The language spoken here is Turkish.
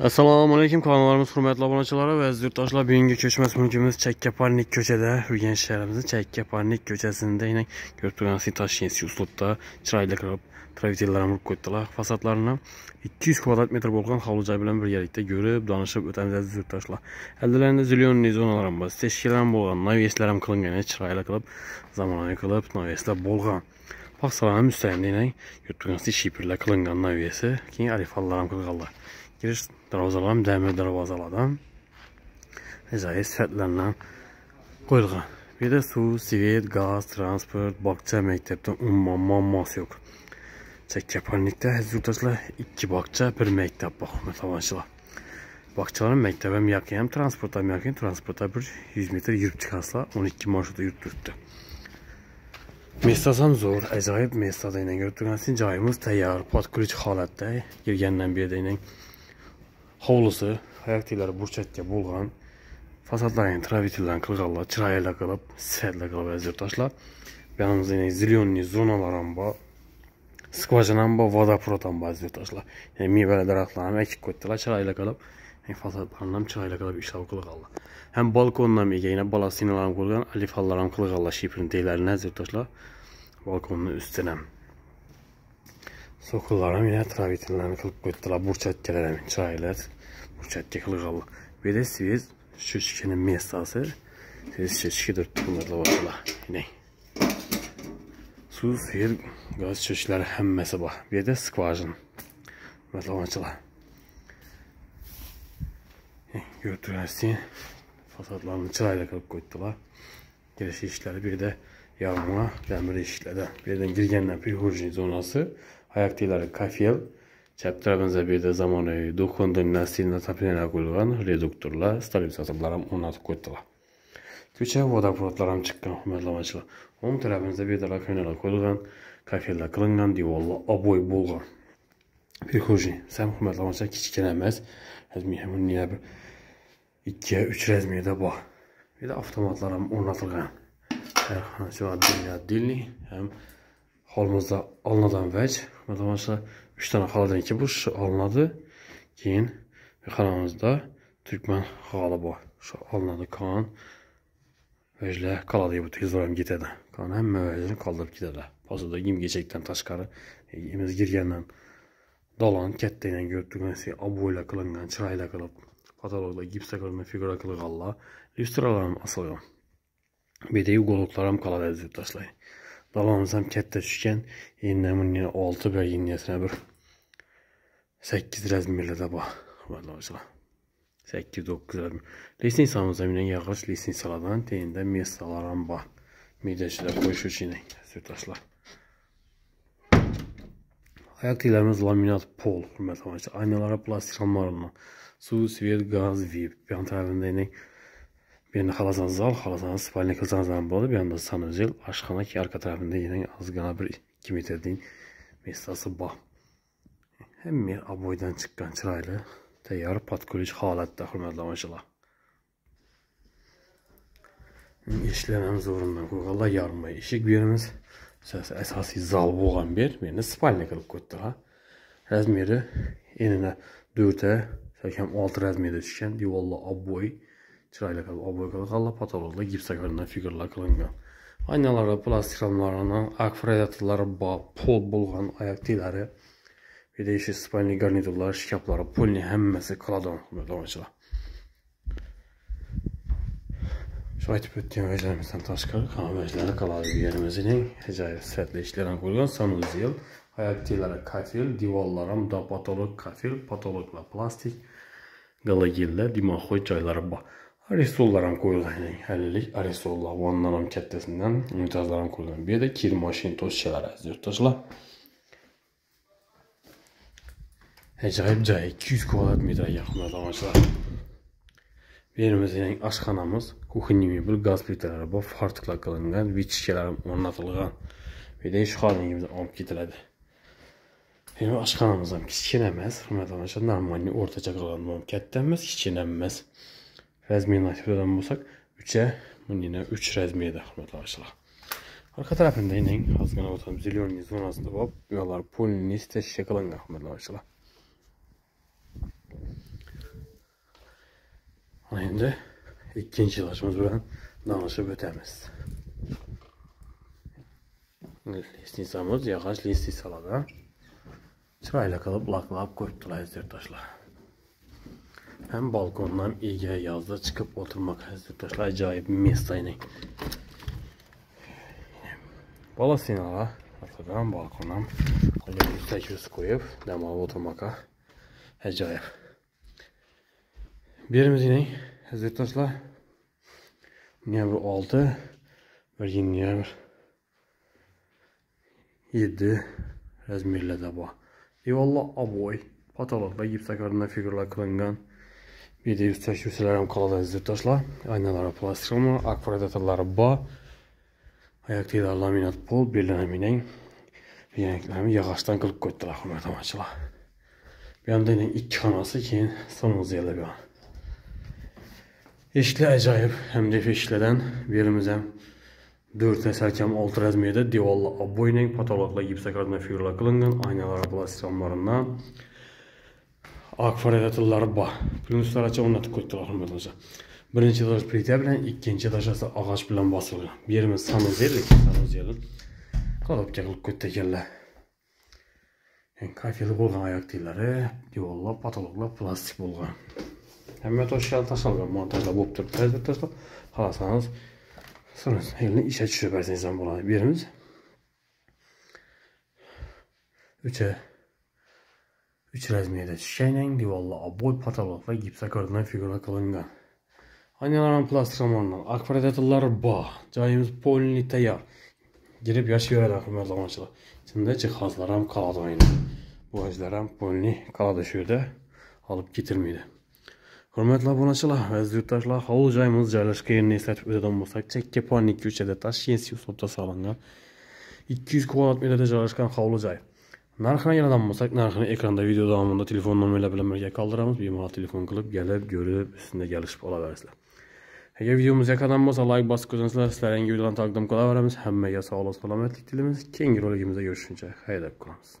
Assalomu alaykum kanallarimiz hurmatli obunachilari va aziz yurtdoshlar. Bugungi ko'chmas mulkimiz Chakkaparnik ko'chada, Urganch shahrimizning Chakkaparnik ko'chasida aynan ko'rib turganingizdek Toshkent uslubda chiroyli qilib travitellar qurib qo'ydilar. Fasadlarini 200 kvadrat metr bo'lgan hovli joy bilan birgalikda ko'rib, donishib o'tamiz aziz yurtdoshlar. Aldilarida zilionli zonalar ham bor, teshiklar ham bo'lgan, navieslar ham qilingan, chiroyli qilib, zamonaviy qilib navieslar bo'lgan. Paxsalarning müstəqilliyilə turganingizdek shipirlar qilingan navesi keyin alifallar ham qilganlar. Giriş darvazalarım dəmir darvazalardan ajoyib sifatlarla qo'yilgan. Bu yerda suv, svet, gaz, transport, bog'cha, maktabda umuman muammosi yo'q. Chakkaparnikda aziz yurtdoshlar ikki bog'cha, bir maktab bor, hurmatli Bog'chalar maktab ham yaqin, ham transport ham yaqin. Transportda bir 100 metr yurib chiqasizlar, 12 marshrutda yurib turibdi. Mestasam zo'r, ajoyib mestada yine ko'rib turganingizdek joyimiz tayyor, podkulich holatda. Kirgandan beri yine hovlisi, oyoq burchakka bo'lgan. Fasadlarni traviteldan qilganlar, chiroyli qilib, sifatli qilib aziz yurtdoshlar. Bu yonimizda yine zilyonli zonalar ham bor. Skvajina ham bor, vodoprovod ham bor aziz yurtdoshlar. Ya'ni mevali daraxtlarni ekib qo'ydilar, chiroyli qilib. fasadlarni ham chiroyli qilib ishlab qilganlar. Ham balkondan ham ega, yana balasinalar ham qo'ygan, alifallar ham qilganlar, shiprin deylarini aziz yurtdoshlar. balkonun üstüne. Sokullarım yine travitellerini kılıp koydular. Burçatkeler hem çaylar. Burçatke kılıqalı. Bir de siz şu şikenin mesası. Siz şu şike dört bunlarla başla. Yine. Su, suyur, gaz çeşitleri hemmesi var. Bir de skvajın. Mesela açılar. Götürersin. Fasadlarını çırayla kılıp koydular. Gerisi işleri bir de yağma dəmir işlədə. Birdən girgəndən prihurjin zonası, Հայակտիլարը կավիել, չապտրավնզաբիրդը զամանը դուխոնդն նասին նատապիներագուլվան ռեդուկտորլա ստալիպսասաբլարամ ունատ կոտլա։ Քյուչե ոդապրոտլարամ չկկան հումերլավաչլա, ում տրավնզաբիրդը լակայներա կոլղան, կավիելա կլնգան դիվոլլա աբոյ բոլղան։ Pirxoji, sən hümərləməsə kiçikələməz, həzmi həmin niyə bir 2-yə 3 rəzmiyə də bax. Bir də avtomatlarım ornatılған. Hər hansı var dünya dilini, həm halımızda alınadan vəc. Məsələn, 3 dənə xaladan iki bu alınadı. Keyin xanamızda Türkmen xalı var. Şu alınadı kan. Vəclə qaladı bu tezlərim getədə. Kan həm məvəzini qaldırıb gedədə. Pasada yim geçəkdən taşqarı. Yemiz girgəndən dalan kətdə ilə gördüyünüz abu ilə qılınğan, çırayla qılıb, patologla gipsə qılınma figura qılığalla, lüstralarım asılgan. Bir də yuqoluqlarım qalar əziz yurttaşlar. Balamız ham katta tushgan. Endi bunga 6 va yeniyasini bir 8 razmerlarda bor. Xudoylar. 8-9 razmer. Lisensiyamiz ham bilan yog'och lisensiyalardan tenda messalar ham bor. Medachilar qo'yish uchun sirdoshlar. Ayak tiylerimiz laminat pol hurmatlamoqchi. Aynalari plastik hammarlı. Su, svet, gaz, vip. Yan tarafında inek Birini xalasan zal, xalasan spalnik qilsan ham bo'ladi, bu yanda sanuzel, oshxona, arka tarafında yine azgina bir ikki metrlik mesafasi bor. Hamma aboydan chiqqan chiroyli, tayyor podkulij holatda, hurmatli mashallah. ishlar ham zo'rindan qo'yganlar yarmi eshik berimiz asosiy zal bo'lgan ber meni spalniya qilib qo'ydi ha. Razmeri enini to'rtta ham olti razmerda tushgan devorlar obbo'y Çırayla qalıb, aboy qalıb, patologla gipsə qırından figurlar qılınqan. Aynaları, plastik ramlarından, ak radiatorları, pol deyləri, bir də işi spalni garniturları, şikapları, polni həmməsi qaladon, domaçılar. Şahit bütün vəclərimizdən taşqır, qan vəcləri qaladı yerimizin həcayət sətli işlərən qoyulğan sanuzel, ayaq deyləri kafel, divallara da patolog kafel, patologla plastik, qalagillər, dimaxoy çayları var. Arestollaram qoyulğan hələlik arestollar vanlaram kətdəsindən imtiyazlaram qoyulğan. Bir də kir maşin toz şeylər əziz yurttaşlar. Əcaib cəyi 200 kvadrat metrə yaxın adamçılar. Yerimizdə yəni aşxanamız, kuxin mebel, qaz plitalari bor, fartıqlar qilingan, vichkalar o'rnatilgan. Bir də ishxonamizə olib ketiladi. Benim aşxanamızam kiçik emas, hörmətli tamaşaçılar, normal ortaca qalan məmkətdənmiz, kiçik emas. razmiyani aytib o'tadigan bo'lsak 3 yana uch razmiyada hurmatli yoshlar arqa tarafimda ining ozgina o'tamiz зеленый zonasida bor buyoqlar полнистый shekillangan hurmatli yoshlar mana endi ikkinchi ilojimiz bilan donishib o'tamiz lestnitsamiz yog'och lestnitsalardan chiroyli qilib laklab qo'yibdilar aziz yurtdoshlar Hem balkondan İG yazdı çıkıp oturmak arkadaşlar acayip mesleğine. Bala sinala arkadan balkondan alüminyum təkiz koyup dəmalı oturmağa acayip. Birimiz yine arkadaşlar numara 6 ve yine 7 razmirlə də var. Eyvallah aboy, patolog və gipsakarından figurlar qılınğan Videoyu təşəkkürsülərəm qaladayız zirdaşlar. Aynalara plastikləmə, akvaredatorlara ba, ayaq deyilər laminat bol, bir dənə minən yenəklərimi yağaçdan qılıb qoydular, xümet amaçılar. Benim də iki xanası ki, sonumuz yerlə bir an. İşli əcaib, həm də işlədən birimizəm 4 əsərkəm 6 rəzmiyyədə divalla aboy ilə, patologla, gipsakardına figurla qılınqın, aynalara plastikləmlarından. Akvaredatorlari bor. Plyuslarcha o'rnatib qo'ydilar hurmatli Birinchi etaj plita bilan, ikkinchi etajasi og'och bilan bosilgan. Birimiz sanuzellik, sanuzellik qolibga qilib qo'ydi ekanlar. Kafeli bo'lgan oyoq tillari, devorlar, patologlar plastik bo'lgan. Hamma toshlar tashalgan, montajlar bo'lib turibdi. Tashlab, xohlasangiz Sonra ishga tushirib bersangiz ham bo'ladi. Beramiz. 3'e 3 razmerda tushganang, devorlar obod patologlar gipsakordan figura qilingan. Aynalar plastik romandan, akvaredatorlari bor. Joyimiz polni tayyor. Girib yashayveradi hurmatli tomoshalar. Ichida jihozlar ham qoladi aynan. Bu ajlar ham polni qoladi shu yerda. Olib ketilmaydi. Hurmatli obunachilar va yurtdoshlar, hovli joyimiz joylashgan yerni eslatib o'tadigan bo'lsak, Chekkeponni ko'chada Tashkent hisobda solingan 200 kvadrat metrda joylashgan hovli joy. Narxini yanadan bo'lsak, narxini ekranda video davomida telefon nomerlar bilan birga qoldiramiz. Bemalol telefon qilib, kelib, ko'rib, ustida kelishib olaversizlar. Agar videomiz yoqqan bo'lsa, like bosib qo'ysangiz, sizlar yangi videolarni taqdim qilaveramiz. Hammaga sog'lik, salomatlik tilaymiz. Keyingi roligimizda görüşünce xayrlab qolamiz.